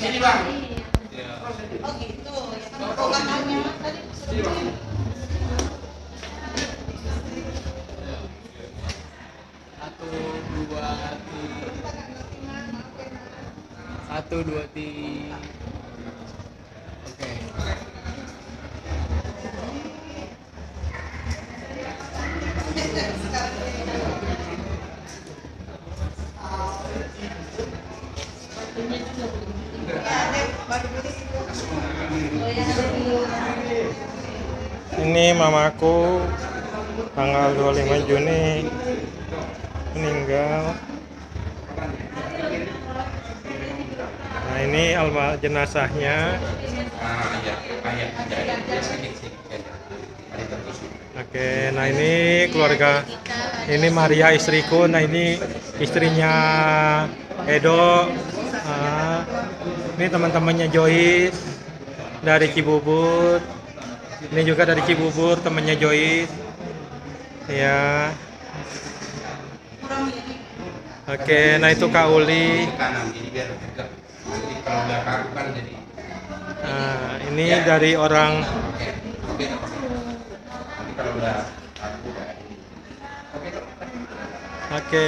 Sini bang. Oh gitu. Ya kan perubahannya tadi Sini bang. Satu, dua, tiga. Satu, dua, tiga. Oke. Ini mamaku tanggal 25 Juni meninggal. Nah ini alma jenazahnya. Oke, nah ini keluarga. Ini Maria istriku. Nah ini istrinya Edo. Ini teman-temannya Joyce dari Cibubur. Ini juga dari Cibubur temannya Joyce. Ya. Oke, nah itu Kak Uli. Nah, ini dari orang Oke.